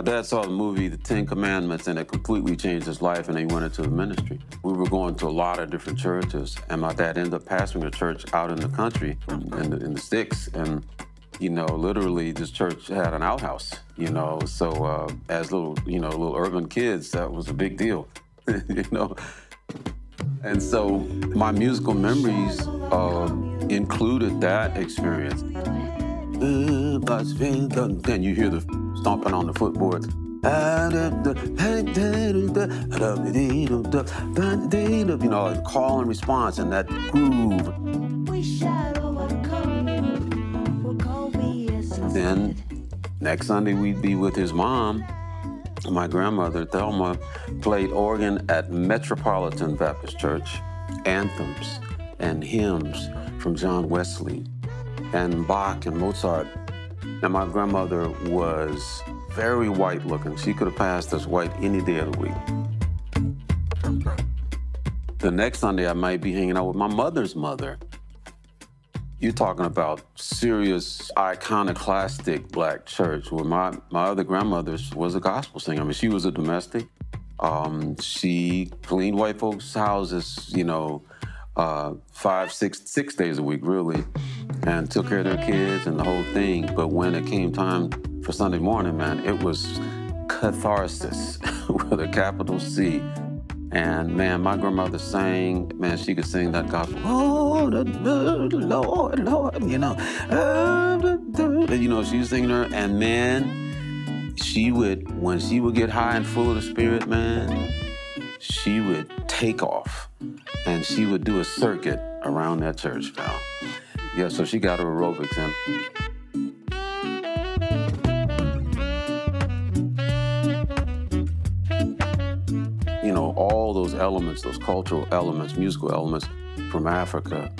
My dad saw the movie The Ten Commandments and it completely changed his life and he went into the ministry. We were going to a lot of different churches and my dad ended up pastoring a church out in the country, in the, in the sticks. And, you know, literally this church had an outhouse, you know, so uh, as little, you know, little urban kids, that was a big deal, you know. And so my musical memories uh, included that experience. Then you hear the stomping on the footboard. You know, call and response and that groove. Then next Sunday we'd be with his mom. My grandmother, Thelma, played organ at Metropolitan Baptist Church, anthems and hymns from John Wesley and Bach and Mozart And my grandmother was very white looking. She could have passed as white any day of the week. The next Sunday, I might be hanging out with my mother's mother. You're talking about serious iconoclastic black church where my, my other grandmother was a gospel singer. I mean, she was a domestic. Um, she cleaned white folks' houses, you know, uh, five, six, six days a week, really and took care of their kids and the whole thing. But when it came time for Sunday morning, man, it was catharsis with a capital C. And man, my grandmother sang, man, she could sing that gospel. Oh, Lord, Lord, you know. you know, she was singing her, and man, she would, when she would get high and full of the Spirit, man, she would take off and she would do a circuit around that church, pal. Yeah, so she got her aerobics in. You know, all those elements, those cultural elements, musical elements from Africa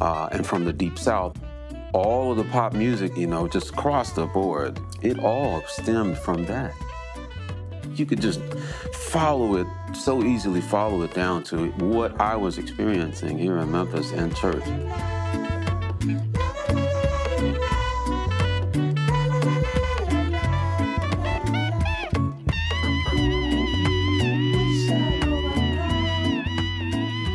uh, and from the Deep South, all of the pop music, you know, just across the board, it all stemmed from that. You could just follow it, so easily follow it down to what I was experiencing here in Memphis and church.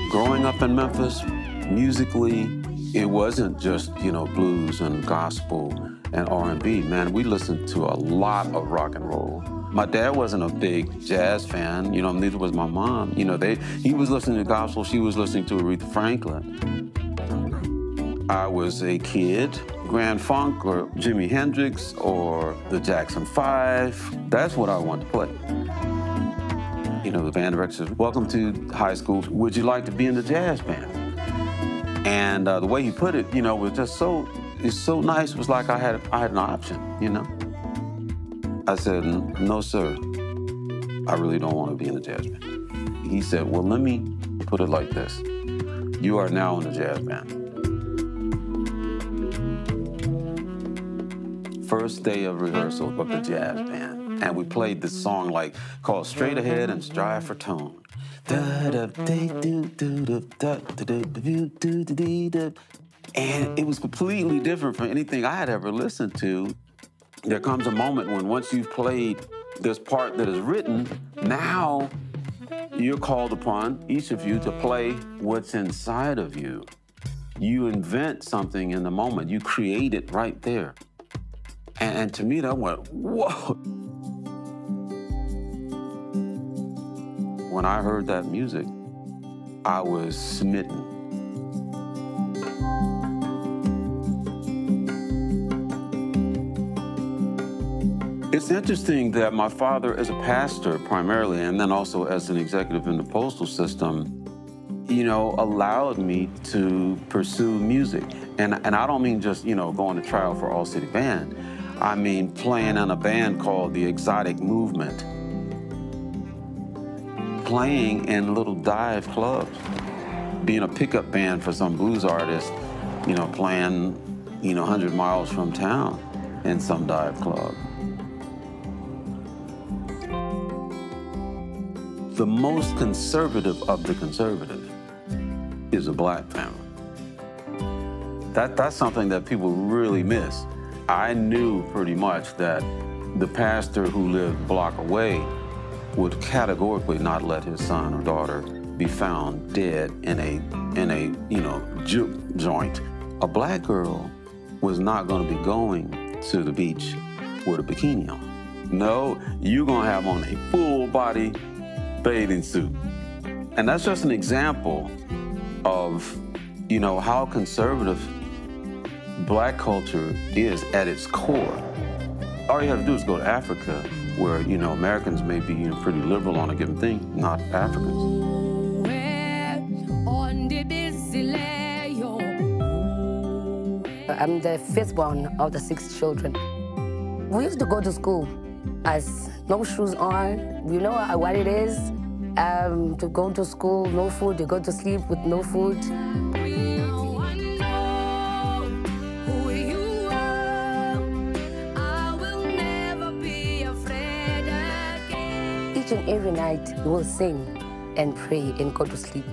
Growing up in Memphis, musically, it wasn't just, you know, blues and gospel and R&B. Man, we listened to a lot of rock and roll. My dad wasn't a big jazz fan, you know, neither was my mom. You know, they he was listening to gospel, she was listening to Aretha Franklin. I was a kid, Grand Funk or Jimi Hendrix or the Jackson Five. That's what I wanted to play. You know, the band director says, welcome to high school. Would you like to be in the jazz band? And uh, the way he put it, you know, was just so, it's so nice. It was like I had, I had an option, you know? I said, no, sir. I really don't want to be in the jazz band. He said, well, let me put it like this. You are now in the jazz band. First day of rehearsal with the jazz band. And we played this song like called Straight Ahead and Strive for Tone. And it was completely different from anything I had ever listened to there comes a moment when once you've played this part that is written, now you're called upon, each of you, to play what's inside of you. You invent something in the moment. You create it right there. And, and to me, that went, whoa. When I heard that music, I was smitten. It's interesting that my father, as a pastor primarily, and then also as an executive in the postal system, you know, allowed me to pursue music. And, and I don't mean just, you know, going to trial for All City Band. I mean playing in a band called the Exotic Movement. Playing in little dive clubs. Being a pickup band for some blues artist, you know, playing, you know, 100 miles from town in some dive club. The most conservative of the conservative is a black family. That, that's something that people really miss. I knew pretty much that the pastor who lived block away would categorically not let his son or daughter be found dead in a in a you know juke joint. A black girl was not going to be going to the beach with a bikini on. No, you're going to have on a full body bathing suit. And that's just an example of, you know, how conservative black culture is at its core. All you have to do is go to Africa, where, you know, Americans may be you know, pretty liberal on a given thing, not Africans. I'm the fifth one of the six children. We used to go to school as no shoes on. You know what it is? Um, to go to school, no food, to go to sleep with no food. Each and every night, we will sing and pray and go to sleep.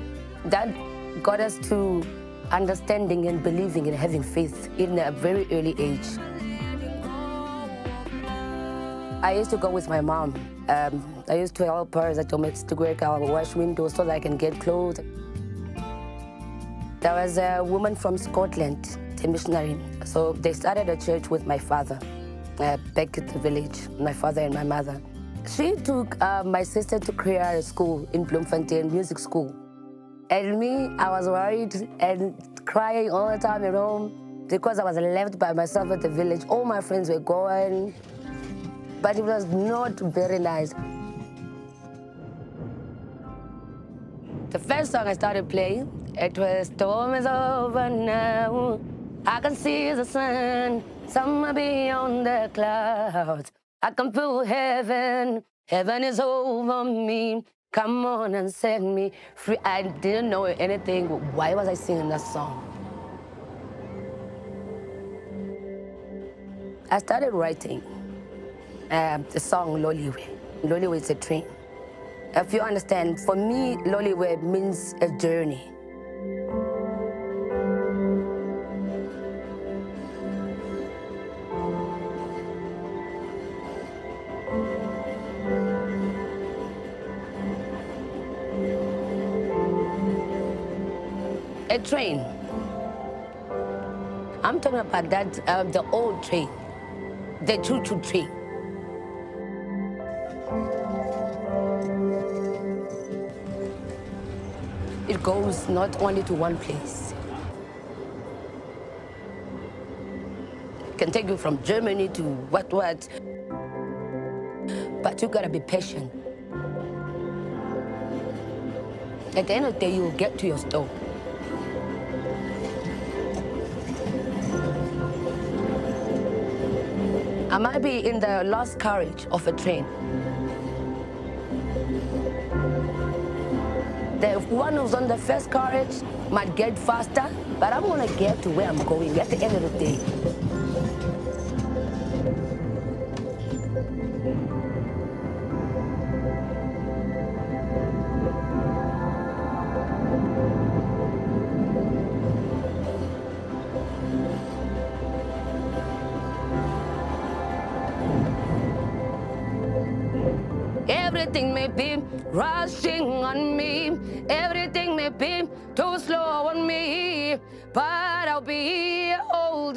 That got us to understanding and believing and having faith in a very early age. I used to go with my mom. Um, I used to help her as a domestic worker. I wash windows so that I can get clothes. There was a woman from Scotland, a missionary. So they started a church with my father uh, back at the village, my father and my mother. She took uh, my sister to career school in Bloemfontein, music school. And me, I was worried and crying all the time at home because I was left by myself at the village. All my friends were gone but it was not very nice. The first song I started playing, it was Storm is over now. I can see the sun, somewhere beyond the clouds. I can feel heaven, heaven is over me. Come on and set me free. I didn't know anything. Why was I singing that song? I started writing um, the song Loliwe. Loliwe is a train. If you understand, for me, Loliwe means a journey. A train. I'm talking about that, uh, the old train, the choo-choo train. It goes not only to one place. It can take you from Germany to what what. But you gotta be patient. At the end of the day, you'll get to your store. I might be in the last carriage of a train. The one who's on the first carriage might get faster, but I'm gonna get to where I'm going at the end of the day. Everything may be rushing on me.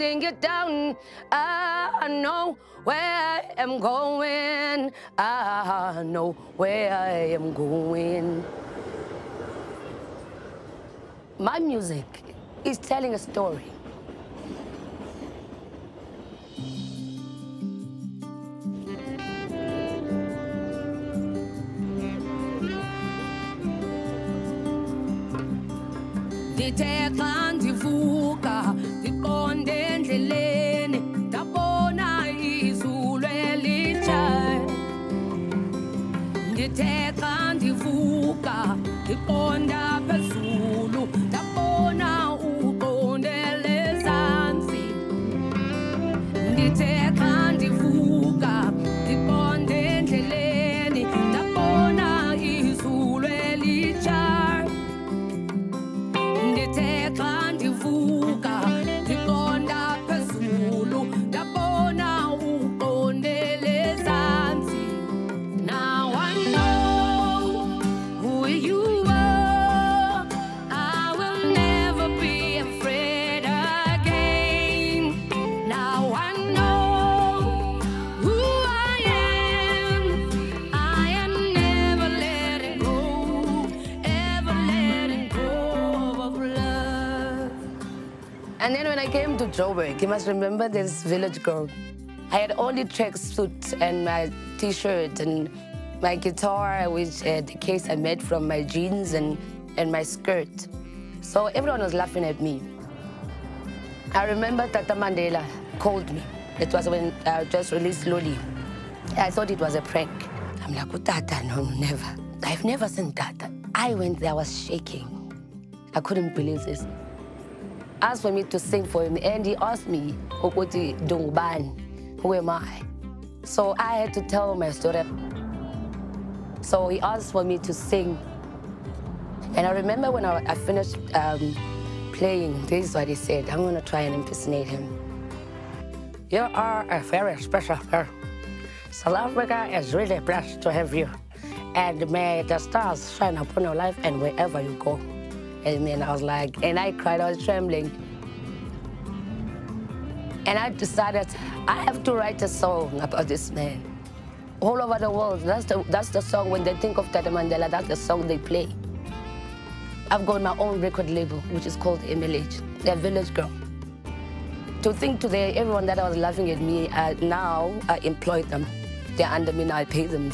Holding it down. I know where I am going. I know where I am going. My music is telling a story. ndithe xa ndivuka ndiqonde ndithe xa ndivuka ndiqonda phezulu And then when I came to Joburg, you must remember this village girl. I had only tracksuit and my t-shirt and my guitar, which uh, the case I made from my jeans and, and my skirt. So everyone was laughing at me. I remember Tata Mandela called me. It was when I just released Loli. I thought it was a prank. I'm like, oh, Tata, no, never. I've never seen Tata. I went there, I was shaking. I couldn't believe this asked for me to sing for him, and he asked me, "Ukuthi Dungban, who am I?" So I had to tell my story. So he asked for me to sing, and I remember when I, I finished um, playing, this is what he said. I'm gonna try and impersonate him. You are a very special girl. South Africa is really blessed to have you, and may the stars shine upon your life and wherever you go. And then I was like, and I cried, I was trembling. And I decided I have to write a song about this man. All over the world, that's the, that's the song when they think of Tata Mandela, that's the song they play. I've got my own record label, which is called MLH, the Village Girl. To think today, everyone that was laughing at me, uh, now I employ them. They're under me now, I pay them.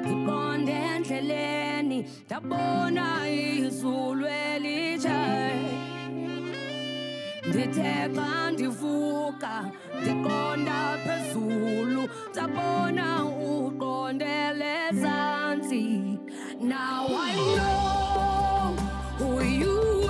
Ndiqonde endleleni ndabona ndithe xa ndivuka ndiqonda phezulu ndabona uqondele ezantsi now i know who you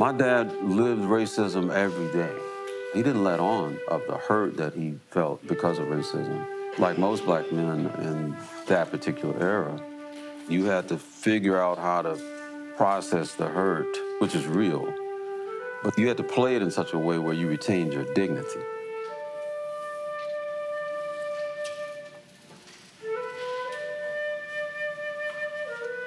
My dad lived racism every day. He didn't let on of the hurt that he felt because of racism. Like most black men in that particular era, you had to figure out how to process the hurt, which is real, but you had to play it in such a way where you retained your dignity.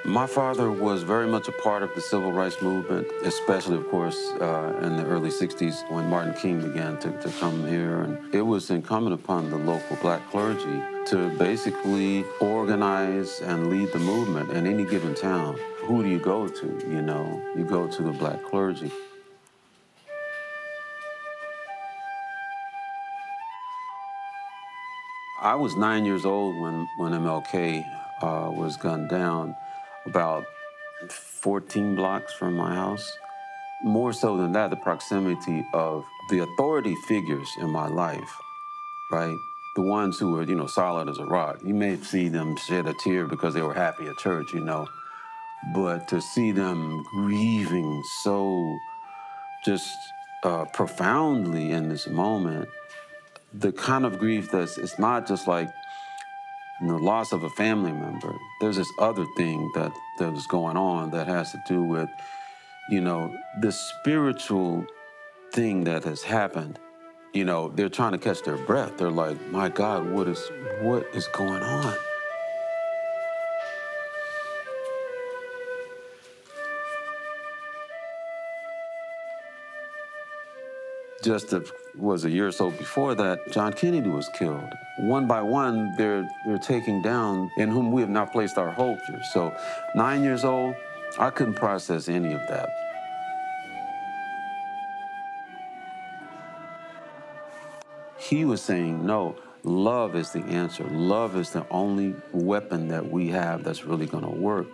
My father was very much a part of the civil rights movement, especially, of course, uh, in the early 60s when Martin King began to, to come here. And it was incumbent upon the local black clergy to basically organize and lead the movement in any given town. Who do you go to? You know, you go to the black clergy. I was nine years old when, when MLK uh, was gunned down about 14 blocks from my house. More so than that, the proximity of the authority figures in my life, right? The ones who were, you know, solid as a rock. You may see them shed a tear because they were happy at church, you know, but to see them grieving so just uh, profoundly in this moment, the kind of grief that's, it's not just like and the loss of a family member, there's this other thing that, that was going on that has to do with, you know, the spiritual thing that has happened. You know, they're trying to catch their breath. They're like, my God, what is what is going on? Just a, was a year or so before that, John Kennedy was killed. One by one, they're, they're taking down in whom we have not placed our hopes. So, nine years old, I couldn't process any of that. He was saying, no, love is the answer. Love is the only weapon that we have that's really going to work.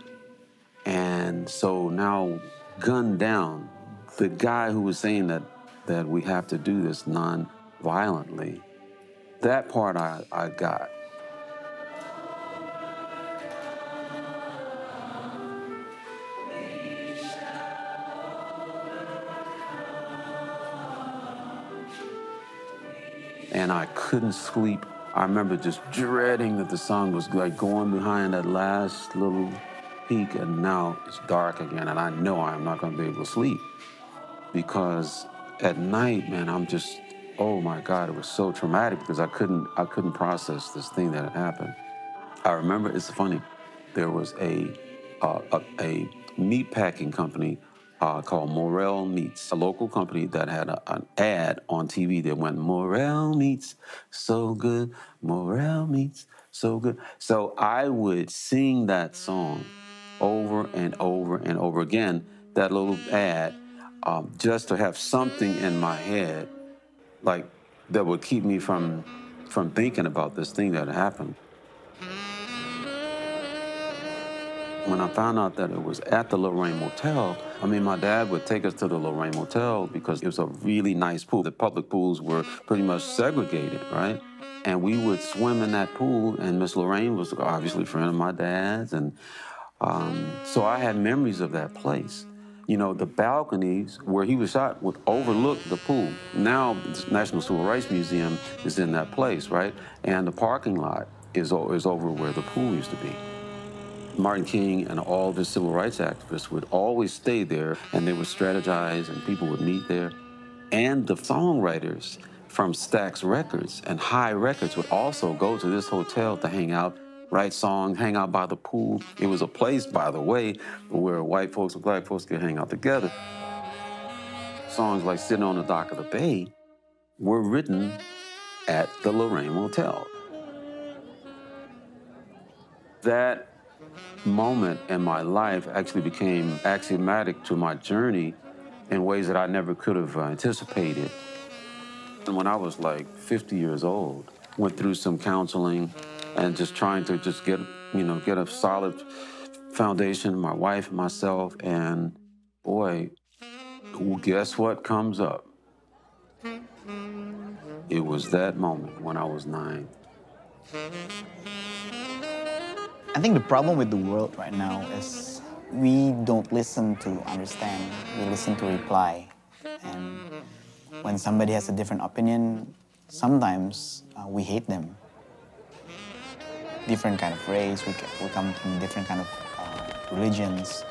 And so now, gunned down, the guy who was saying that that we have to do this non-violently. That part I, I got. And I couldn't sleep. I remember just dreading that the sun was like going behind that last little peak, and now it's dark again, and I know I'm not going to be able to sleep because at night, man, I'm just, oh my God, it was so traumatic because I couldn't, I couldn't process this thing that had happened. I remember, it's funny, there was a, uh, a, a, meat packing company uh, called Morrell Meats, a local company that had a, an ad on TV that went, Morrell Meats, so good, Morrell Meats, so good. So I would sing that song over and over and over again, that little ad um, just to have something in my head, like that would keep me from from thinking about this thing that happened. When I found out that it was at the Lorraine Motel, I mean, my dad would take us to the Lorraine Motel because it was a really nice pool. The public pools were pretty much segregated, right? And we would swim in that pool, and Miss Lorraine was obviously a friend of my dad's, and um, so I had memories of that place you know, the balconies where he was shot would overlook the pool. Now, the National Civil Rights Museum is in that place, right? And the parking lot is, is over where the pool used to be. Martin King and all the civil rights activists would always stay there and they would strategize and people would meet there. And the songwriters from Stax Records and Hi Records would also go to this hotel to hang out write songs, hang out by the pool. It was a place, by the way, where white folks and black folks could hang out together. Songs like Sitting on the Dock of the Bay were written at the Lorraine Motel. That moment in my life actually became axiomatic to my journey in ways that I never could have uh, anticipated. And when I was like 50 years old, went through some counseling, and just trying to just get, you know, get a solid foundation, my wife and myself, and boy, guess what comes up? It was that moment when I was nine. I think the problem with the world right now is we don't listen to understand, we listen to reply. And when somebody has a different opinion, sometimes uh, we hate them. Different kind of race, we, we come from different kind of uh, religions.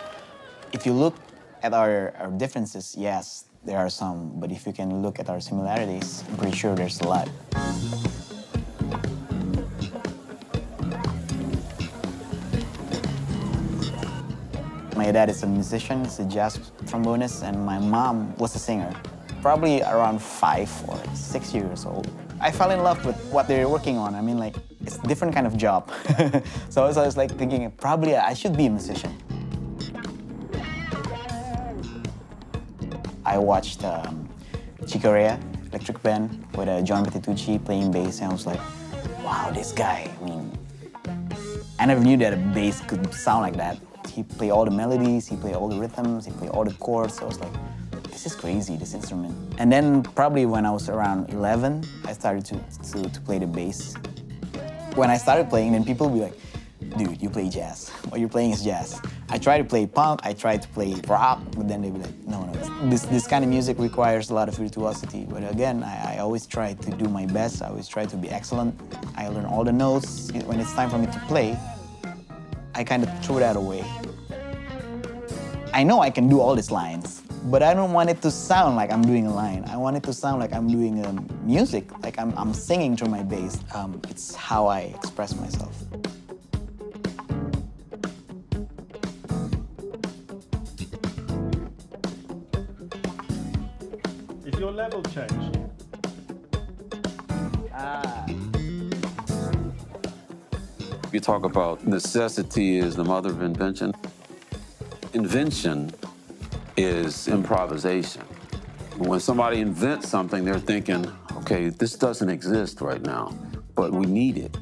If you look at our, our differences, yes, there are some, but if you can look at our similarities, I'm pretty sure there's a lot. My dad is a musician, he's a jazz trombonist, and my mom was a singer. Probably around five or six years old. I fell in love with what they're working on. I mean, like, it's a different kind of job. so I was, I was like thinking, probably I should be a musician. I watched um, Chick Corea, Elektric Band, with uh, John Patitucci playing bass, and I was like, wow, this guy. I mean, I never knew that a bass could sound like that. He played all the melodies, he played all the rhythms, he played all the chords. So I was like, this is crazy, this instrument. And then probably when I was around 11, I started to, to, to play the bass. When I started playing, then people would be like, dude, you play jazz. What you're playing is jazz. I try to play punk, I try to play rock, but then they'd be like, no, no, this, this kind of music requires a lot of virtuosity. But again, I, I always try to do my best. I always try to be excellent. I learn all the notes. When it's time for me to play, I kind of throw that away. I know I can do all these lines, but I don't want it to sound like I'm doing a line. I want it to sound like I'm doing um, music, like I'm, I'm singing through my bass. Um, it's how I express myself. Is your level changed? Ah. You talk about necessity is the mother of invention. Invention is hmm. improvisation. When somebody invents something, they're thinking, okay, this doesn't exist right now, but we need it.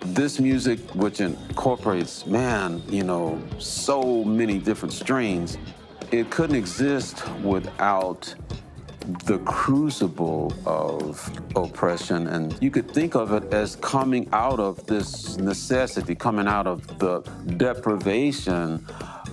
This music, which incorporates, man, you know, so many different strains, it couldn't exist without the crucible of oppression. And you could think of it as coming out of this necessity, coming out of the deprivation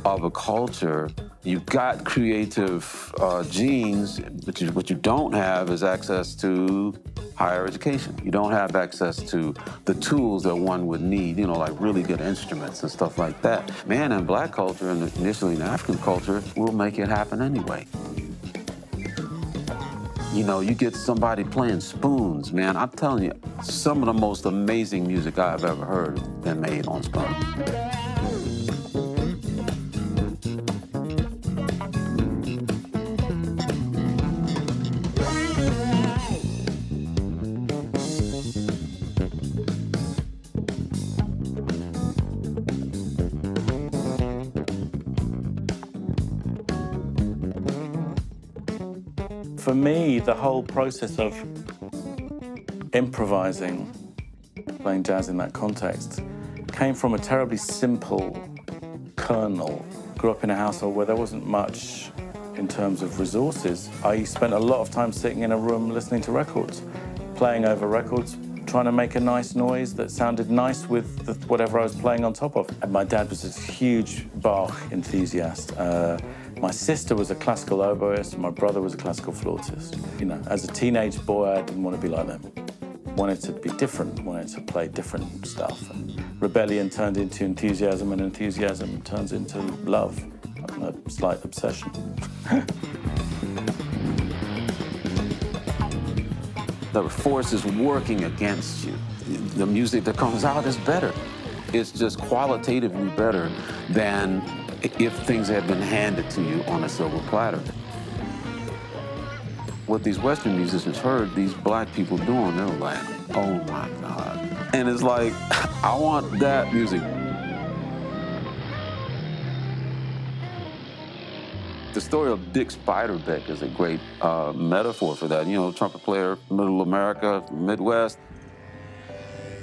of a culture. You've got creative uh, genes, but you, what you don't have is access to higher education. You don't have access to the tools that one would need, you know, like really good instruments and stuff like that. Man, in black culture and initially in African culture, we'll make it happen anyway. You know, you get somebody playing spoons, man. I'm telling you, some of the most amazing music I've ever heard been made on spoons. For me, the whole process of improvising, playing jazz in that context, came from a terribly simple kernel. Grew up in a household where there wasn't much in terms of resources. I spent a lot of time sitting in a room listening to records, playing over records, trying to make a nice noise that sounded nice with the, whatever I was playing on top of. And my dad was this huge Bach enthusiast. Uh, my sister was a classical oboist, my brother was a classical flautist. You know, as a teenage boy, I didn't want to be like them. Wanted to be different, wanted to play different stuff. And rebellion turned into enthusiasm, and enthusiasm turns into love, a slight obsession. the force is working against you. The music that comes out is better. It's just qualitatively better than if things had been handed to you on a silver platter. What these Western musicians heard these black people doing, they were like, oh my God. And it's like, I want that music. The story of Bix Beiderbecke is a great uh, metaphor for that. You know, trumpet player, middle America, Midwest.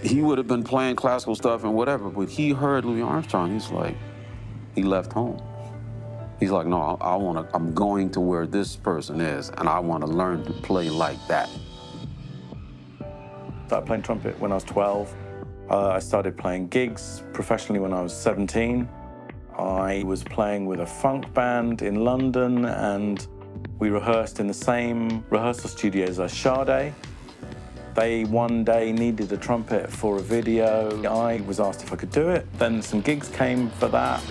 He would have been playing classical stuff and whatever, but he heard Louis Armstrong. He's like, he left home. He's like, no, I, I want to, I'm going to where this person is, and I want to learn to play like that. I started playing trumpet when I was 12. Uh, I started playing gigs professionally when I was 17. I was playing with a funk band in London and we rehearsed in the same rehearsal studios as Sade. They one day needed a trumpet for a video. I was asked if I could do it. Then some gigs came for that.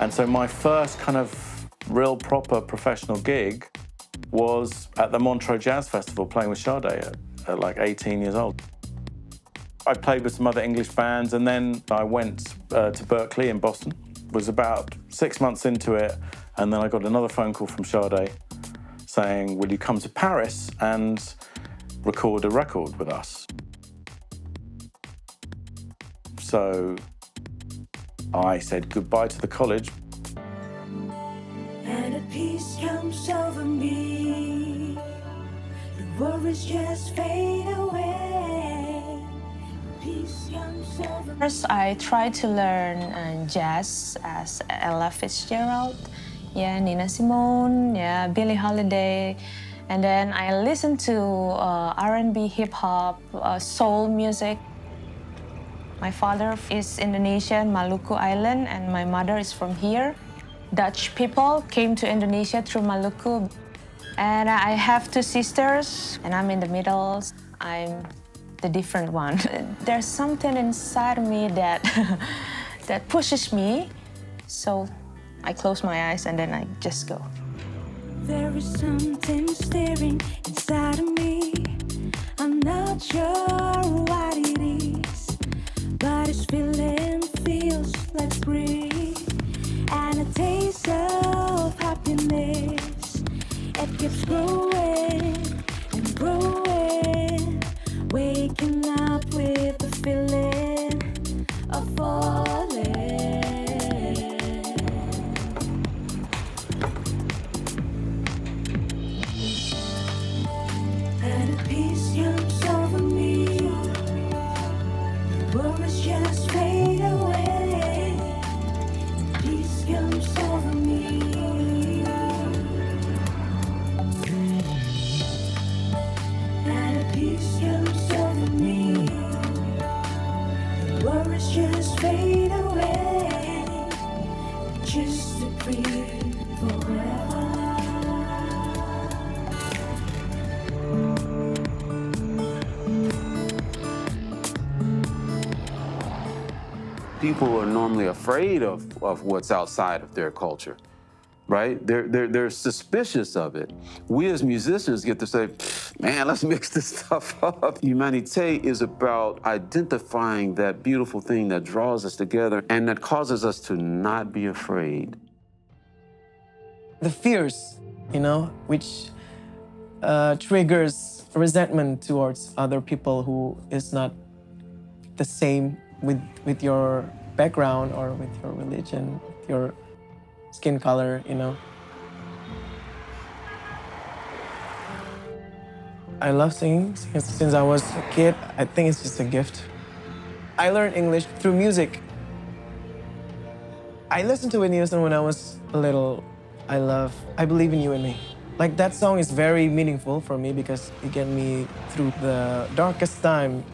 And so my first kind of real proper professional gig was at the Montreux Jazz Festival playing with Sade at, at like 18 years old. I played with some other English bands and then I went uh, to Berklee in Boston. Was about six months into it and then I got another phone call from Sade saying, will you come to Paris and record a record with us? So I said goodbye to the college. And a peace comes over me. The worries just fade away. Peace comes over me. First, I tried to learn uh, jazz as Ella Fitzgerald, yeah, Nina Simone, yeah, Billie Holiday, and then I listened to uh, R&B, hip hop, uh, soul music. My father is Indonesian, Maluku Island, and my mother is from here. Dutch people came to Indonesia through Maluku. And I have two sisters, and I'm in the middle. I'm the different one. There's something inside me that, that pushes me. So I close my eyes and then I just go. There is something stirring inside of me. I'm not sure It afraid of, of what's outside of their culture, right? They're, they're, they're suspicious of it. We as musicians get to say, man, let's mix this stuff up. Humanité is about identifying that beautiful thing that draws us together and that causes us to not be afraid. the fears, you know, which uh, triggers resentment towards other people who is not the same with with your background or with your religion, with your skin color, you know. I love singing since, since I was a kid. I think it's just a gift. I learned English through music. I listened to Whitney Houston when I was a little. I love I Believe in You and Me. Like that song is very meaningful for me because it get me through the darkest time.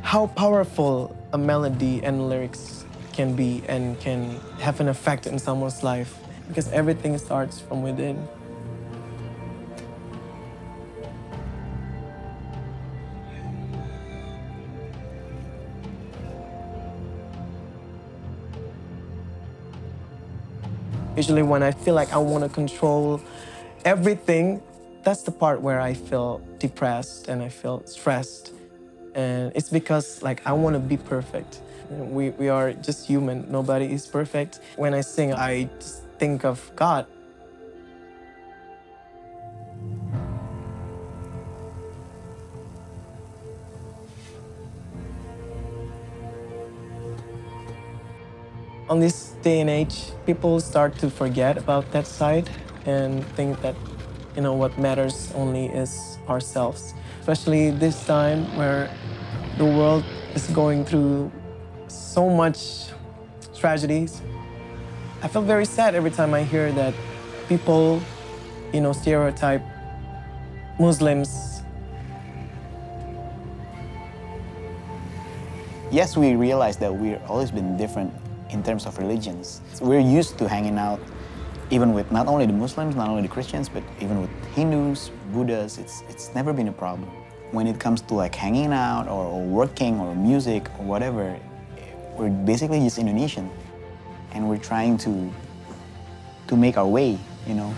How powerful a melody and lyrics can be and can have an effect in someone's life because everything starts from within. Usually, when I feel like I want to control everything, that's the part where I feel depressed and I feel stressed. And it's because like I want to be perfect. We, we are just human. Nobody is perfect. When I sing, I just think of God. on this day and age, people start to forget about that side and think that, you know, what matters only is ourselves. Especially this time where the world is going through so much tragedies. I feel very sad every time I hear that people, you know, stereotype Muslims yes, we realize that we've always been different in terms of religions. We're used to hanging out even with not only the Muslims, not only the Christians, but even with Hindus, Buddhas, it's, it's never been a problem. When it comes to like hanging out or, or working or music or whatever, we're basically just Indonesian. And we're trying to, to make our way, you know.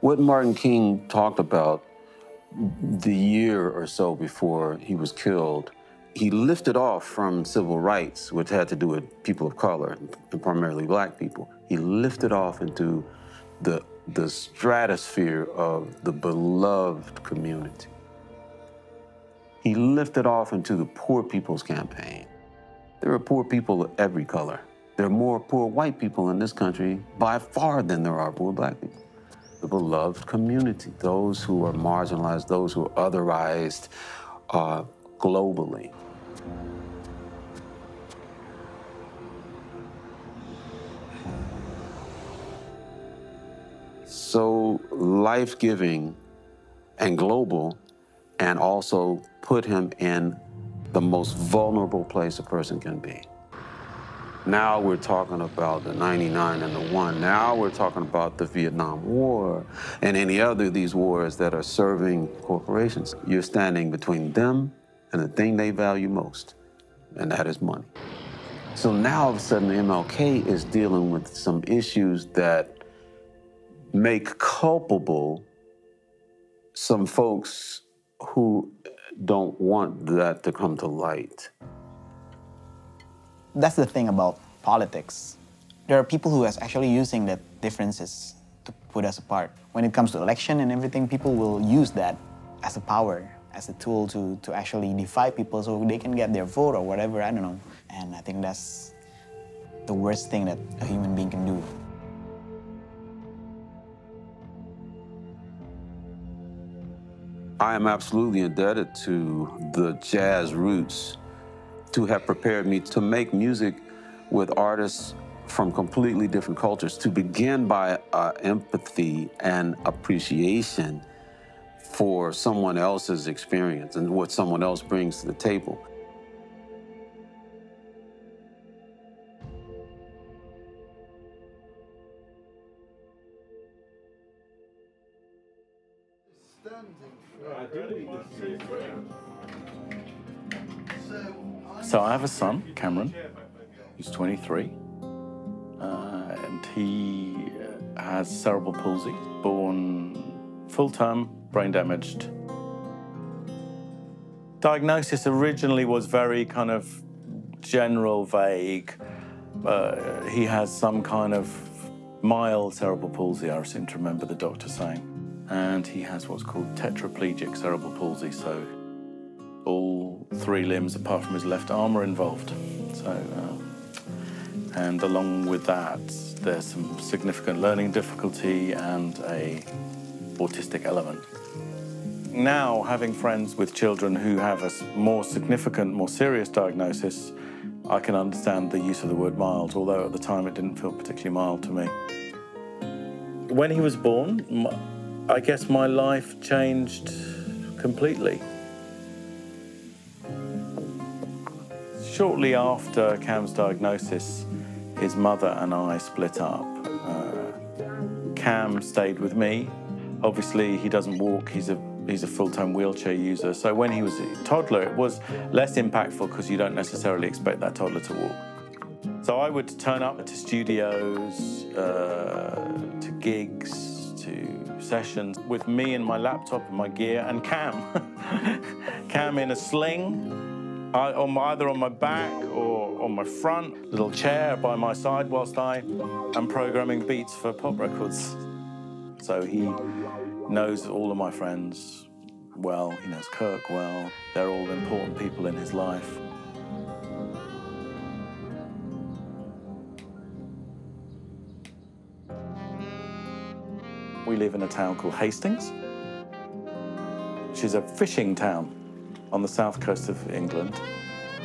What Martin King talked about the year or so before he was killed, he lifted off from civil rights, which had to do with people of color, and primarily black people. He lifted off into the, the stratosphere of the beloved community. He lifted off into the poor people's campaign. There are poor people of every color. There are more poor white people in this country by far than there are poor black people the beloved community, those who are marginalized, those who are otherized uh, globally. So life giving and global, and also put him in the most vulnerable place a person can be. Now we're talking about the 99 and the 1. Now we're talking about the Vietnam War and any other of these wars that are serving corporations. You're standing between them and the thing they value most, and that is money. So now all of a sudden MLK is dealing with some issues that make culpable some folks who don't want that to come to light. That's the thing about politics. There are people who are actually using that differences to put us apart. When it comes to election and everything, people will use that as a power, as a tool to, to actually defy people so they can get their vote or whatever, I don't know. And I think that's the worst thing that a human being can do. I am absolutely indebted to the jazz roots to have prepared me to make music with artists from completely different cultures, to begin by uh, empathy and appreciation for someone else's experience and what someone else brings to the table. So I have a son, Cameron, who's 23, uh, and he uh, has cerebral palsy, born full-term, brain damaged. Diagnosis originally was very kind of general, vague. Uh, he has some kind of mild cerebral palsy, I seem to remember the doctor saying. And he has what's called tetraplegic cerebral palsy, so all three limbs apart from his left arm are involved. So, um, and along with that, there's some significant learning difficulty and a autistic element. Now, having friends with children who have a more significant, more serious diagnosis, I can understand the use of the word mild, although at the time it didn't feel particularly mild to me. When he was born, I guess my life changed completely. Shortly after Cam's diagnosis, his mother and I split up. Uh, Cam stayed with me. Obviously, he doesn't walk. He's a he's a full-time wheelchair user. So when he was a toddler, it was less impactful because you don't necessarily expect that toddler to walk. So I would turn up to studios, uh, to gigs, to sessions with me and my laptop and my gear and Cam. Cam in a sling, on my, either on my back or on my front, little chair by my side whilst I am programming beats for pop records. So he knows all of my friends well, he knows Kirk well, they're all important people in his life. We live in a town called Hastings, which is a fishing town on the south coast of England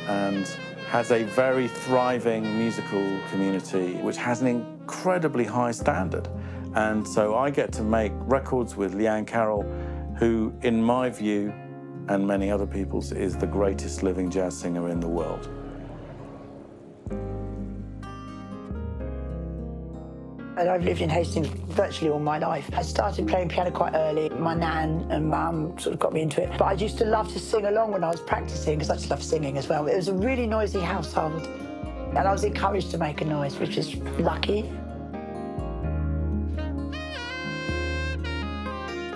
and has a very thriving musical community which has an incredibly high standard. And so I get to make records with Liane Carroll, who, in my view, and many other people's, is the greatest living jazz singer in the world. And I've lived in Hastings virtually all my life. I started playing piano quite early. My nan and mum sort of got me into it. But I used to love to sing along when I was practicing because I just love singing as well. It was a really noisy household. And I was encouraged to make a noise, which is lucky.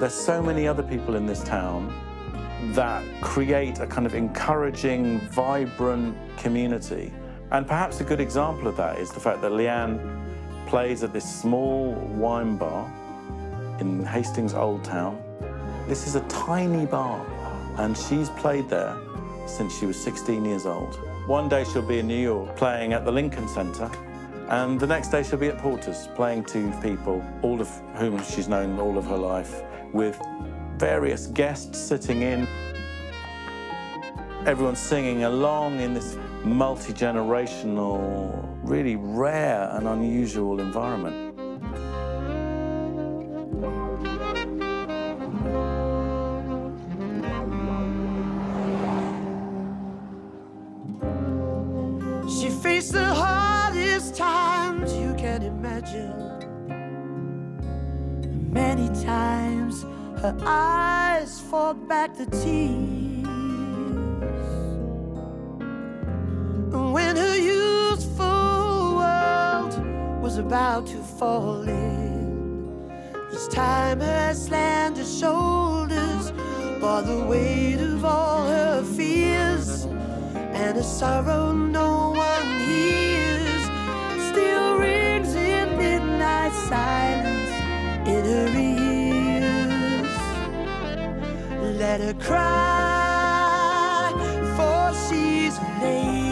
There's so many other people in this town that create a kind of encouraging, vibrant community. And perhaps a good example of that is the fact that Liane plays at this small wine bar in Hastings Old Town. This is a tiny bar, and she's played there since she was 16 years old. One day she'll be in New York playing at the Lincoln Center, and the next day she'll be at Porter's playing to people, all of whom she's known all of her life, with various guests sitting in. Everyone's singing along in this multi-generational, really rare and unusual environment. Many times. Her eyes fought back the tears. And when her youthful world was about to fall in, this time her slender shoulders bore the weight of all her fears. And a sorrow no one hears still rings in midnight silence in her ears. Let her cry, for she's a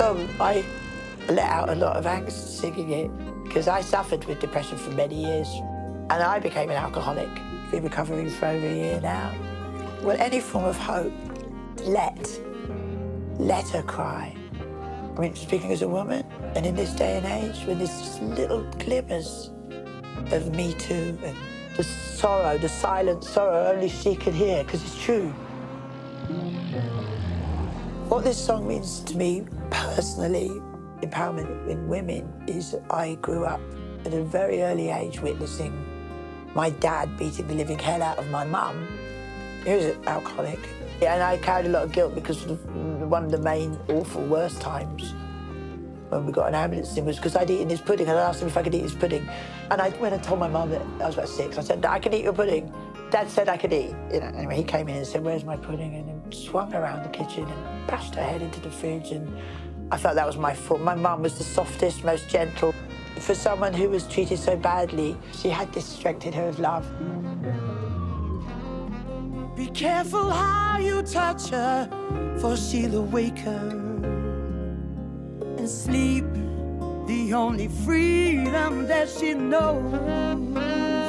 song, I let out a lot of angst singing it because I suffered with depression for many years and I became an alcoholic. Been recovering for over a year now. Well, any form of hope, let, let her cry. I mean, speaking as a woman, and in this day and age, when there's little glimmers of Me Too and the sorrow, the silent sorrow only she can hear because it's true. What this song means to me personally, empowerment in women, is I grew up at a very early age witnessing my dad beating the living hell out of my mum. He was an alcoholic. And I carried a lot of guilt because of one of the main awful worst times when we got an ambulance in was because I'd eaten his pudding and I asked him if I could eat his pudding. And I went and told my mum that I was about six. I said, I can eat your pudding. Dad said I could eat. You know, anyway, he came in and said, where's my pudding? And swung around the kitchen and bashed her head into the fridge. And I felt that was my fault. My mum was the softest, most gentle. For someone who was treated so badly, she had this strength in her of love. Be careful how you touch her, for she'll awaken and sleep. The only freedom that she knows.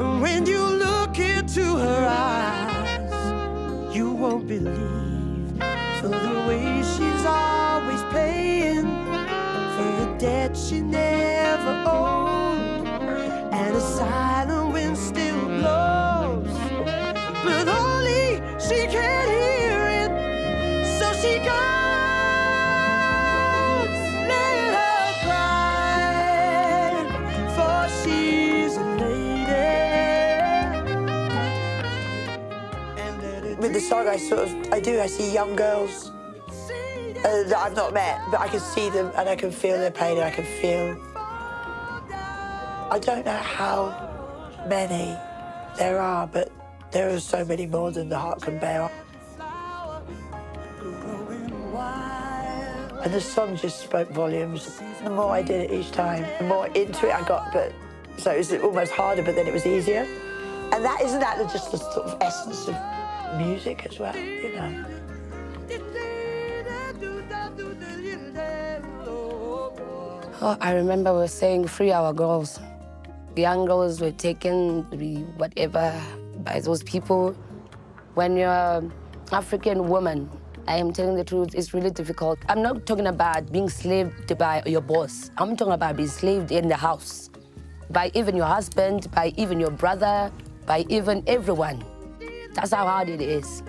And when you look into her eyes, you won't believe for the way she's always paying for a debt she never owed and a the song, I sort of, I do, I see young girls uh, that I've not met, but I can see them and I can feel their pain and I can feel. I don't know how many there are, but there are so many more than the heart can bear. And the song just spoke volumes. The more I did it each time, the more into it I got. But so it was almost harder, but then it was easier. And that isn't that just the sort of essence of music as well, you know. Oh, I remember we were saying free our girls. Young girls were taken whatever by those people. When you're an African woman, I am telling the truth, it's really difficult. I'm not talking about being slaved by your boss. I'm talking about being slaved in the house by even your husband, by even your brother, by even everyone. That's how hard it is.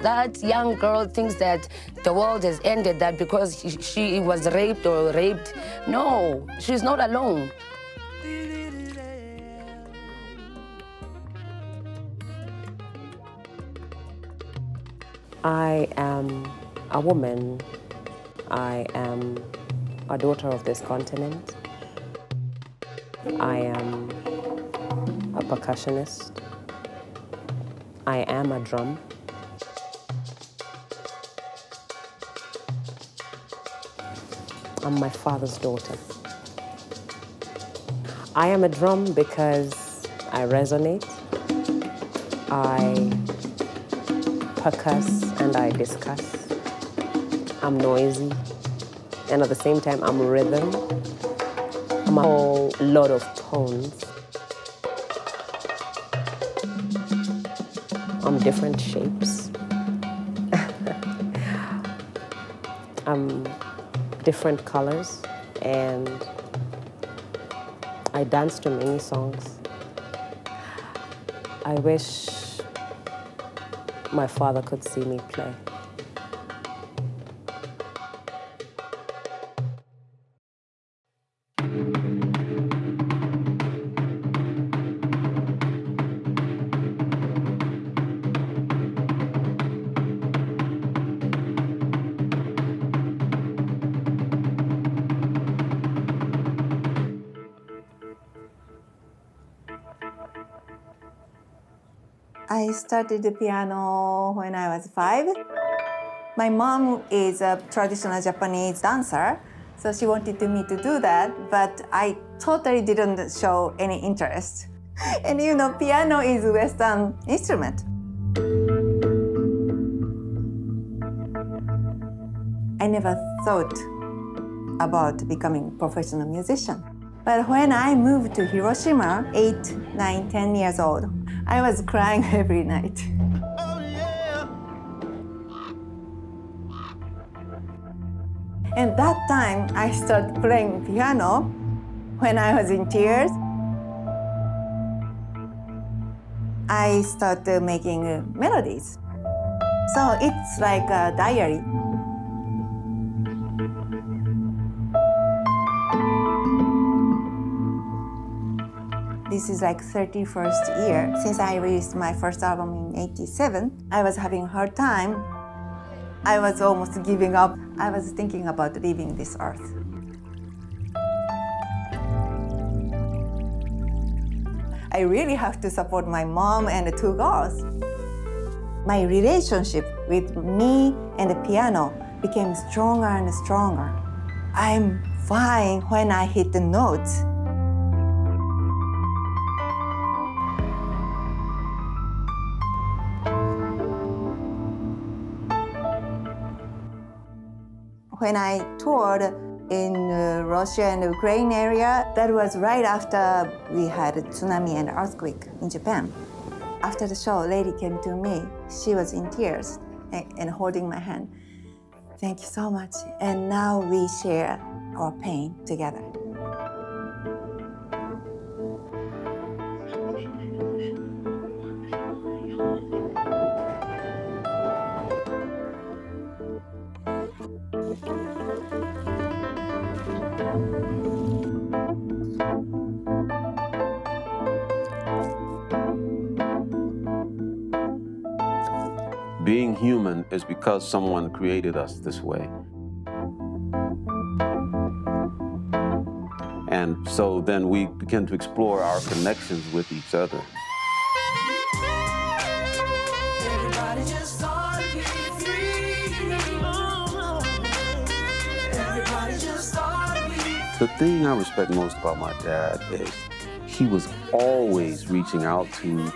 That young girl thinks that the world has ended, that because she, she was raped or raped. No, she's not alone. I am a woman. I am a daughter of this continent. I am a percussionist. I am a drum. I'm my father's daughter. I am a drum because I resonate. I percuss and I discuss. I'm noisy. And at the same time, I'm rhythm. I'm a whole lot of tones. Different shapes. I'm um, different colors and I dance to many songs. I wish my father could see me play. Started the piano when I was five. My mom is a traditional Japanese dancer, so she wanted me to do that, but I totally didn't show any interest. And you know, piano is a Western instrument. I never thought about becoming a professional musician. But when I moved to Hiroshima, eight, nine, ten years old, I was crying every night. And that time, I started playing piano when I was in tears. I started making melodies. So it's like a diary. This is like 31st year since I released my first album in 87. I was having a hard time. I was almost giving up. I was thinking about leaving this earth. I really have to support my mom and the two girls. My relationship with me and the piano became stronger and stronger. I'm fine when I hit the notes. When I toured in uh, Russia and Ukraine area, that was right after we had a tsunami and earthquake in Japan. After the show, lady came to me. She was in tears and, and holding my hand. Thank you so much. And now we share our pain together. Human is because someone created us this way. And so then we begin to explore our connections with each other. Everybody just ought to be free. The thing I respect most about my dad is he was always reaching out to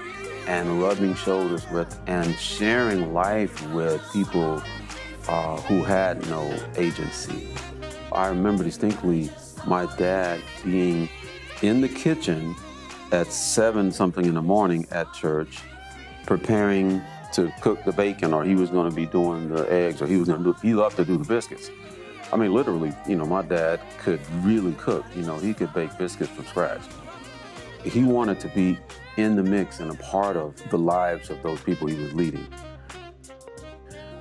and rubbing shoulders with and sharing life with people uh, who had no agency. I remember distinctly my dad being in the kitchen at seven something in the morning at church, preparing to cook the bacon, or he was going to be doing the eggs, or he was going to do. He loved to do the biscuits. I mean, literally, you know, my dad could really cook. You know, he could bake biscuits from scratch. He wanted to be in the mix and a part of the lives of those people he was leading.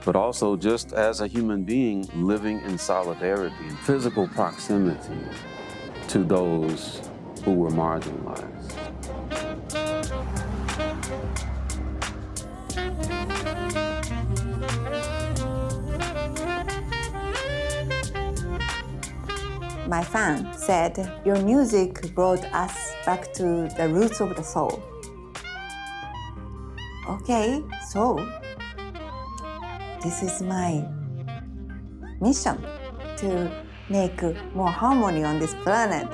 But also, just as a human being, living in solidarity and physical proximity to those who were marginalized. My fan said, Your music brought us back to the roots of the soul. Okay, so this is my mission to make more harmony on this planet.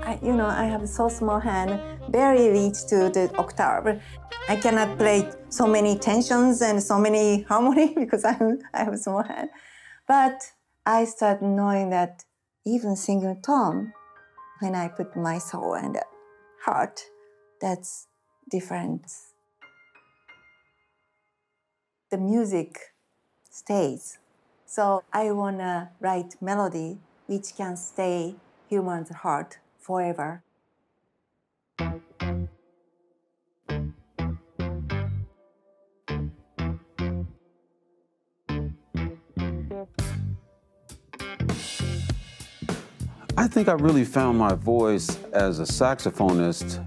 I, you know, I have so small hand, barely reach to the octave. I cannot play so many tensions and so many harmony because I'm, I have small hand. But I start knowing that even single tone, when I put my soul and heart, that's different. The music stays. So I wanna write melody which can stay human's heart forever. I think I really found my voice as a saxophonist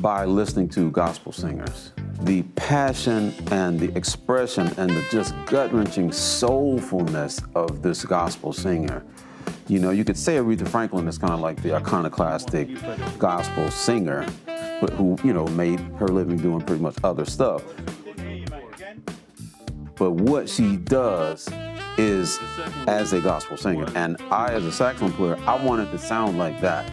by listening to gospel singers. The passion and the expression and the just gut wrenching soulfulness of this gospel singer. You know, you could say Aretha Franklin is kind of like the iconoclastic gospel singer, but who, you know, made her living doing pretty much other stuff. But what she does is as a gospel singer. And I, as a saxophone player, I wanted to sound like that.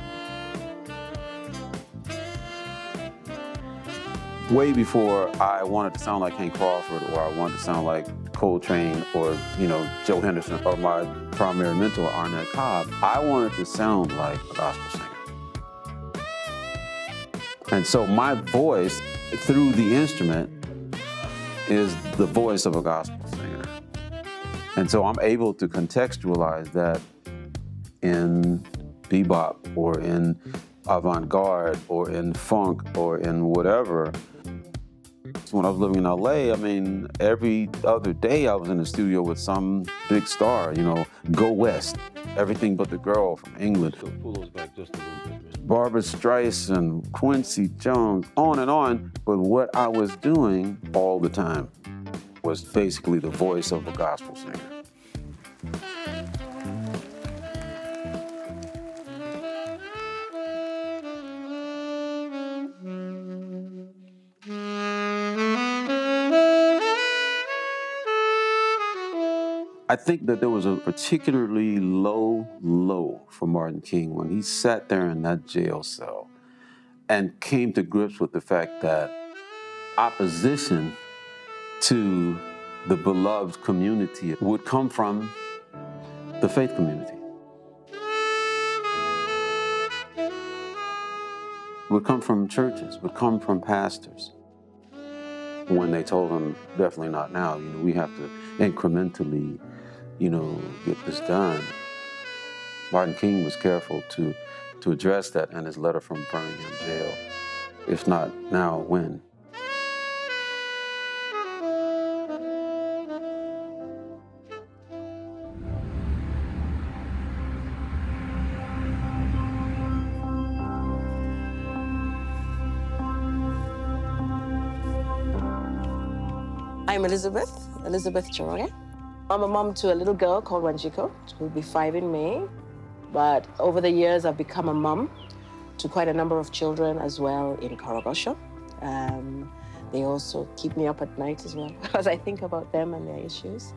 Way before I wanted to sound like Hank Crawford or I wanted to sound like Coltrane or, you know, Joe Henderson or my primary mentor, Arnett Cobb, I wanted to sound like a gospel singer. And so my voice through the instrument is the voice of a gospel. And so I'm able to contextualize that in bebop or in avant garde or in funk or in whatever. When I was living in LA, I mean, every other day I was in the studio with some big star, you know, Go West, everything but the girl from England. Barbra Streisand, Quincy Jones, on and on. But what I was doing all the time was basically the voice of a gospel singer. I think that there was a particularly low low for Martin King when he sat there in that jail cell and came to grips with the fact that opposition to the beloved community would come from the faith community. Would come from churches, would come from pastors. When they told him, definitely not now, you know, we have to incrementally, you know, get this done. Martin King was careful to, to address that in his letter from Birmingham jail. If not now, when? I'm Elizabeth, Elizabeth Njoroge. I'm a mom to a little girl called Wanjiku, who will be five in May. But over the years, I've become a mom to quite a number of children as well in Korogocho. Um, they also keep me up at night as well as I think about them and their issues.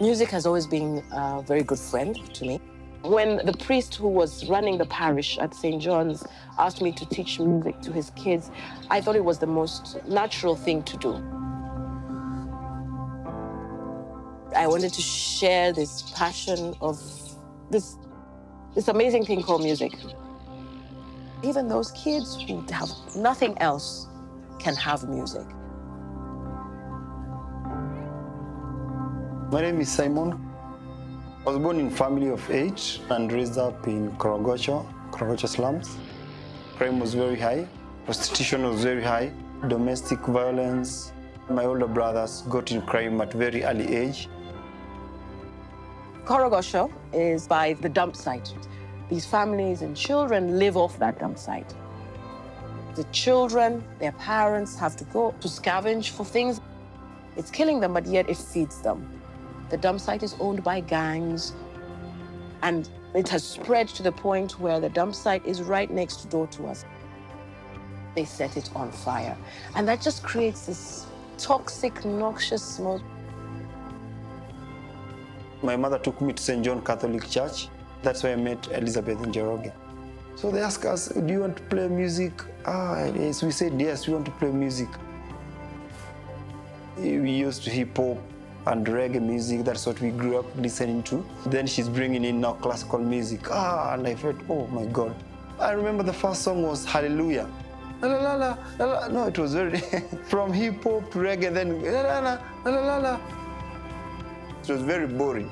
Music has always been a very good friend to me. When the priest who was running the parish at St. John's asked me to teach music to his kids, I thought it was the most natural thing to do. I wanted to share this passion of this, this amazing thing called music. Even those kids who have nothing else can have music. My name is Simon. I was born in a family of eight and raised up in Korogocho, Korogocho slums. Crime was very high, prostitution was very high, domestic violence. My older brothers got in crime at very early age. Korogocho is by the dump site. These families and children live off that dump site. The children, their parents have to go to scavenge for things. It's killing them, but yet it feeds them. The dump site is owned by gangs, and it has spread to the point where the dump site is right next door to us. They set it on fire, and that just creates this toxic, noxious smoke. My mother took me to St. John Catholic Church. That's where I met Elizabeth Njoroge. So they asked us, do you want to play music? Ah, yes. We said, yes, we want to play music. We used to hip hop and reggae music. That's what we grew up listening to. Then she's bringing in now classical music. Ah, and I felt, oh my God. I remember the first song was Hallelujah. La la la la la. No, it was very from hip hop to reggae, then la la la la la la. It was very boring.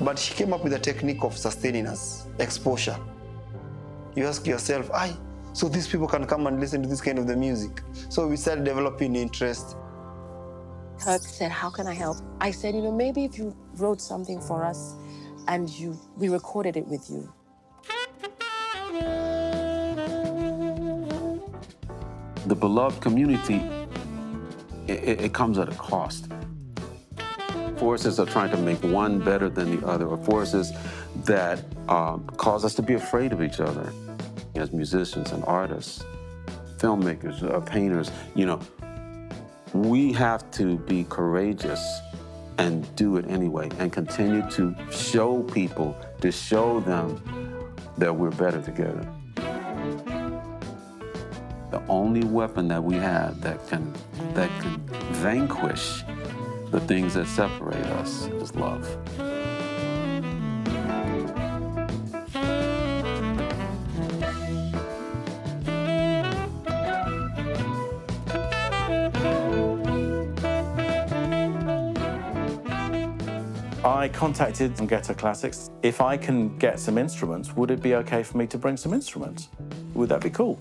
But she came up with a technique of sustaining us, exposure. You ask yourself, I, so these people can come and listen to this kind of the music. So we started developing interest. Kirk said, how can I help? I said, you know, maybe if you wrote something for us and you we recorded it with you. The beloved community, it, it comes at a cost. Forces are trying to make one better than the other, or forces that um, cause us to be afraid of each other as musicians and artists, filmmakers, uh, painters, you know, we have to be courageous and do it anyway and continue to show people, to show them that we're better together. The only weapon that we have that can, that can vanquish the things that separate us is love. I contacted Ghetto Classics. If I can get some instruments, would it be okay for me to bring some instruments? Would that be cool?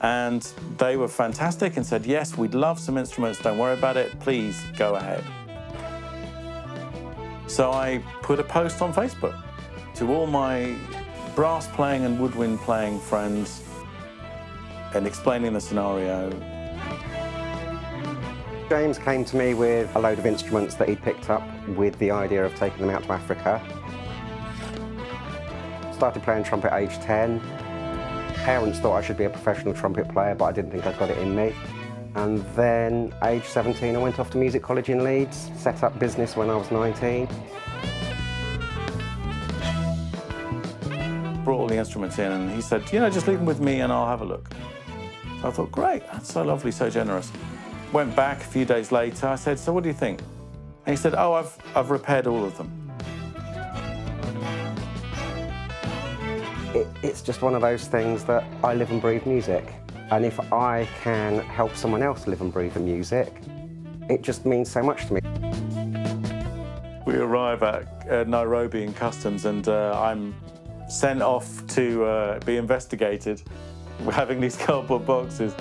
And they were fantastic and said, yes, we'd love some instruments, don't worry about it, please go ahead. So I put a post on Facebook to all my brass playing and woodwind playing friends and explaining the scenario. James came to me with a load of instruments that he'd picked up with the idea of taking them out to Africa. Started playing trumpet at age 10. Parents thought I should be a professional trumpet player, but I didn't think I'd got it in me. And then, age 17, I went off to music college in Leeds, set up business when I was 19. Brought all the instruments in and he said, you know, just leave them with me and I'll have a look. So I thought, great, that's so lovely, so generous. Went back a few days later. I said, so what do you think? And he said, oh, I've, I've repaired all of them. It, it's just one of those things that I live and breathe music. And if I can help someone else live and breathe the music, it just means so much to me. We arrive at uh, Nairobi in customs and uh, I'm sent off to uh, be investigated. We're having these cardboard boxes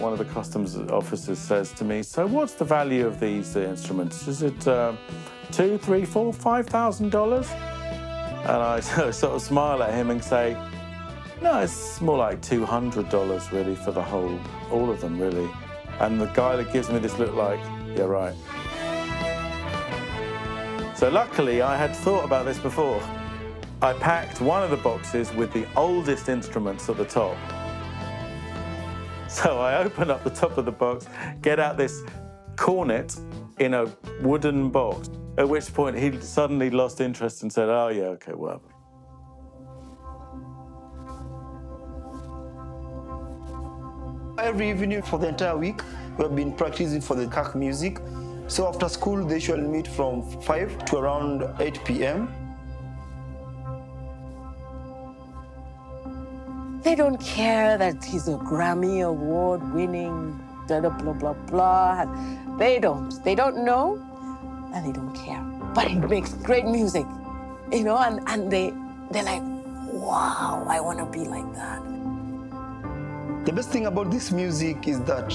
one of the customs officers says to me, so what's the value of these instruments? Is it uh, two, three, four, five thousand dollars? And I sort of smile at him and say, no, it's more like two hundred dollars really for the whole, all of them really. And the guy that gives me this look like, yeah, right. So luckily, I had thought about this before. I packed one of the boxes with the oldest instruments at the top so I open up the top of the box, get out this cornet in a wooden box. At which point he suddenly lost interest and said, "Oh yeah, okay, well. Every evening for the entire week, we have been practicing for the CAC music. So after school, they usually meet from 5 to around 8 p.m. They don't care that he's a Grammy award winning, blah, blah, blah, blah, blah. They don't. They don't know and they don't care. But he makes great music, you know, and, and they, they're like, wow, I want to be like that. The best thing about this music is that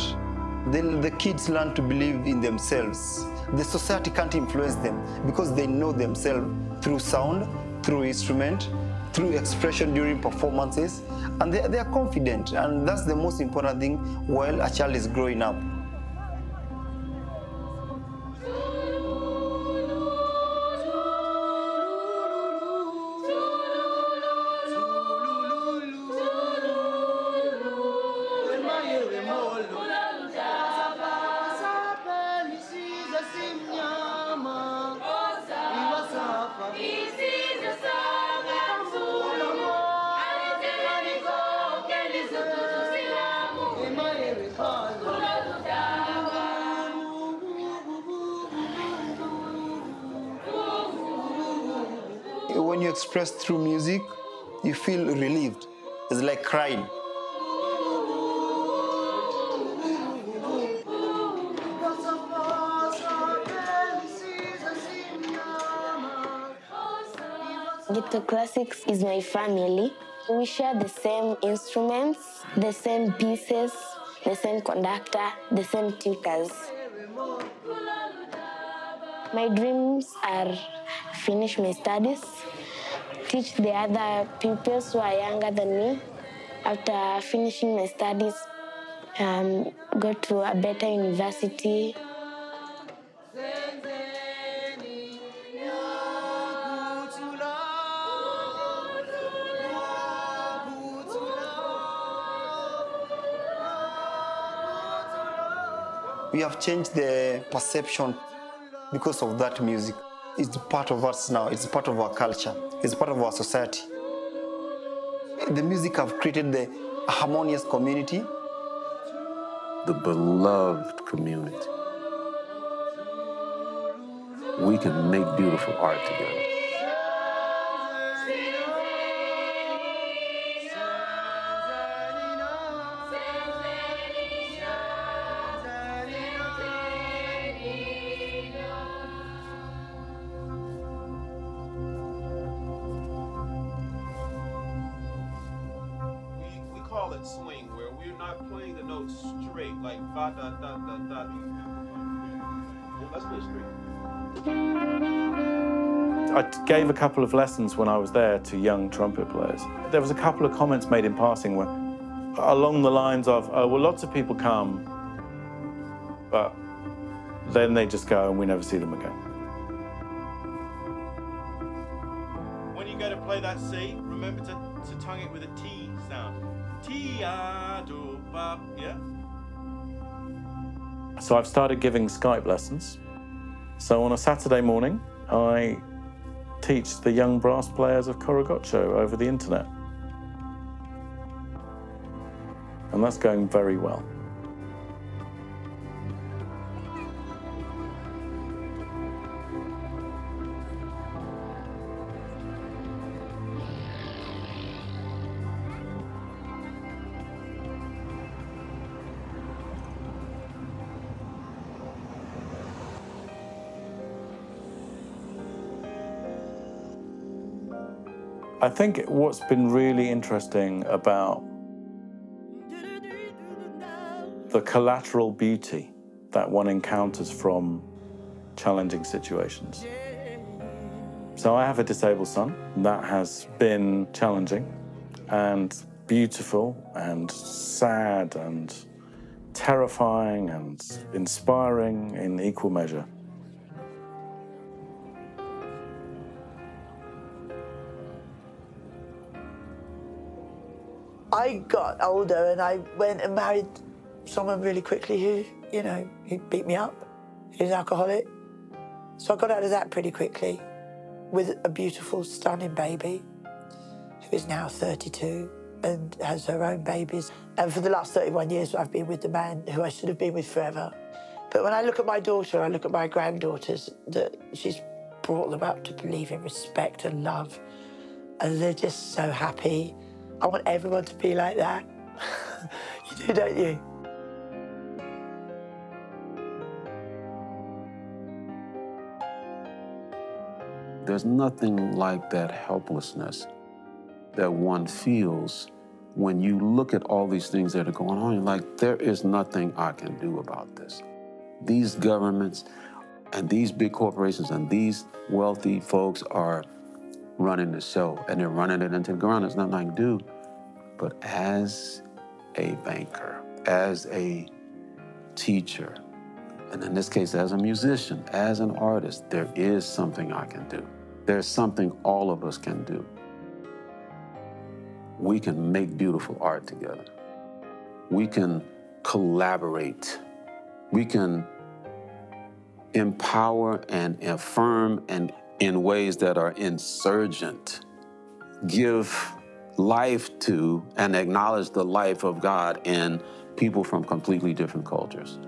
the, the kids learn to believe in themselves. The society can't influence them because they know themselves through sound, through instrument, through expression during performances, and they, they are confident. And that's the most important thing while a child is growing up. Classics is my family. We share the same instruments, the same pieces, the same conductor, the same tutors. My dreams are finish my studies, teach the other pupils who are younger than me. After finishing my studies, um, go to a better university. We have changed the perception because of that music. It's part of us now, it's part of our culture, it's part of our society. The music have created the harmonious community. The beloved community. We can make beautiful art together. We call it swing, where we're not playing the notes straight, like ba da da da da. Let's play straight. I gave a couple of lessons when I was there to young trumpet players. There was a couple of comments made in passing where, along the lines of, "Oh, well, lots of people come, but then they just go and we never see them again." When you go to play that C, remember to, to tongue it with a T sound. So I've started giving Skype lessons. So on a Saturday morning, I teach the young brass players of Korogocho over the internet. And that's going very well. I think what's been really interesting about the collateral beauty that one encounters from challenging situations. So I have a disabled son. That has been challenging and beautiful and sad and terrifying and inspiring in equal measure. I got older and I went and married someone really quickly who, you know, who beat me up. He was an alcoholic. So I got out of that pretty quickly with a beautiful, stunning baby who is now 32 and has her own babies. And for the last 31 years, I've been with the man who I should have been with forever. But when I look at my daughter, and I look at my granddaughters, that she's brought them up to believe in respect and love. And they're just so happy. I want everyone to be like that. you do, don't you? There's nothing like that helplessness that one feels when you look at all these things that are going on. You're like, there is nothing I can do about this. These governments and these big corporations and these wealthy folks are running the show and they're running it into the ground. Nothing I can do. But as a banker, as a teacher, and in this case, as a musician, as an artist, there is something I can do. There's something all of us can do. We can make beautiful art together. We can collaborate. We can empower and affirm and in ways that are insurgent. Give life to and acknowledge the life of God in people from completely different cultures.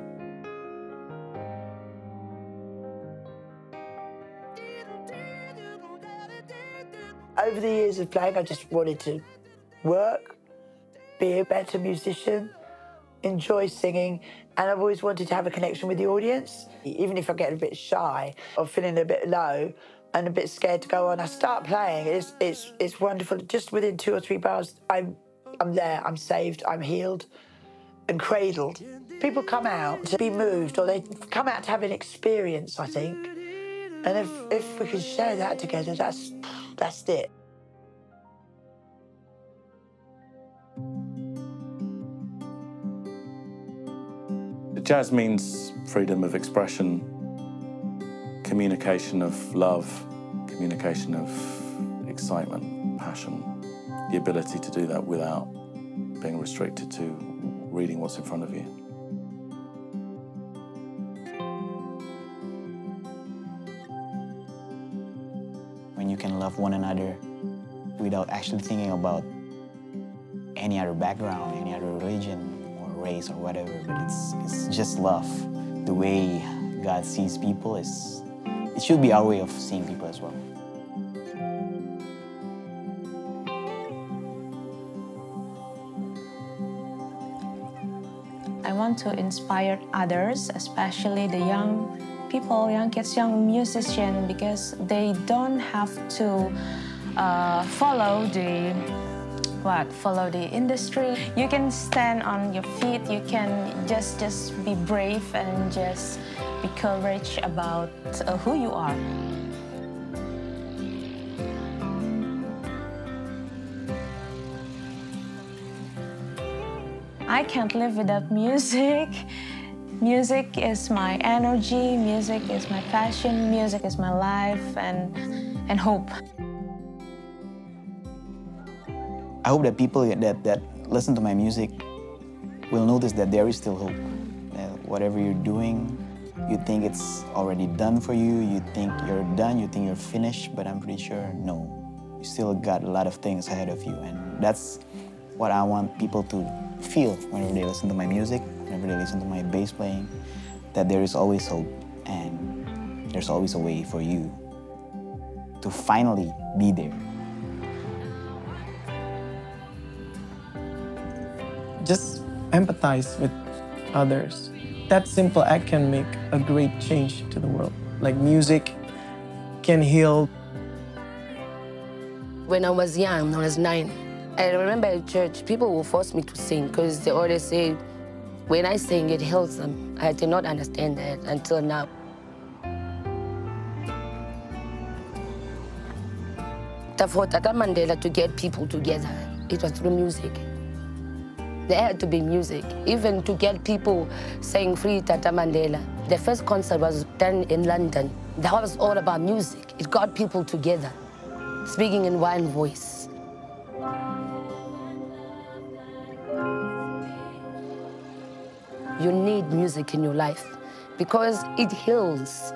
Over the years of playing, I just wanted to work, be a better musician, enjoy singing, and I've always wanted to have a connection with the audience. Even if I get a bit shy or feeling a bit low and a bit scared to go on, I start playing. It's it's it's wonderful. Just within two or three bars, I'm I'm there. I'm saved. I'm healed and cradled. People come out to be moved, or they come out to have an experience. I think, and if if we can share that together, that's that's it. Jazz means freedom of expression, communication of love, communication of excitement, passion, the ability to do that without being restricted to reading what's in front of you. When you can love one another without actually thinking about any other background, any other religion, or race or whatever, but it's, it's just love. The way God sees people is, it should be our way of seeing people as well. I want to inspire others, especially the young people, young kids, young musicians, because they don't have to uh, follow the what follow the industry you can stand on your feet you can just just be brave and just be courage about uh, who you are I can't live without music. Music is my energy, music is my passion, music is my life and, and hope. I hope that people that, that listen to my music will notice that there is still hope. That whatever you're doing, you think it's already done for you, you think you're done, you think you're finished, but I'm pretty sure no. You still got a lot of things ahead of you, and that's what I want people to feel whenever they listen to my music, whenever they listen to my bass playing, that there is always hope and there's always a way for you to finally be there. just empathize with others. That simple act can make a great change to the world. Like music can heal. When I was young, I was nine, I remember at church, people will force me to sing because they always say, when I sing, it heals them. I did not understand that until now. For Tata Mandela to get people together, it was through music. There had to be music, even to get people saying free Tata Mandela. The first concert was done in London. That was all about music. It got people together, speaking in one voice. You need music in your life. because it heals.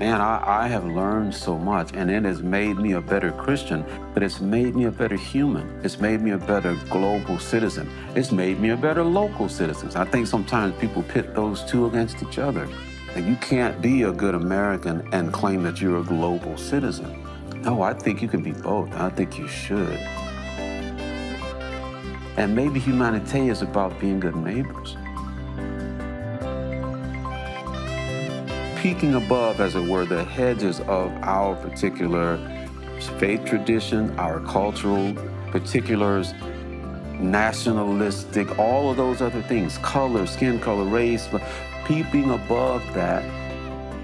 Man, I, I have learned so much, and it has made me a better Christian, but it's made me a better human. It's made me a better global citizen. It's made me a better local citizen. I think sometimes people pit those two against each other. And you can't be a good American and claim that you're a global citizen. No, I think you can be both. I think you should. And maybe humanity is about being good neighbors. Peeking above, as it were, the hedges of our particular faith tradition, our cultural particulars, nationalistic, all of those other things, color, skin color, race, but peeping above that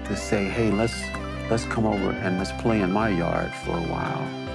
to say, hey, let's let's come over and let's play in my yard for a while.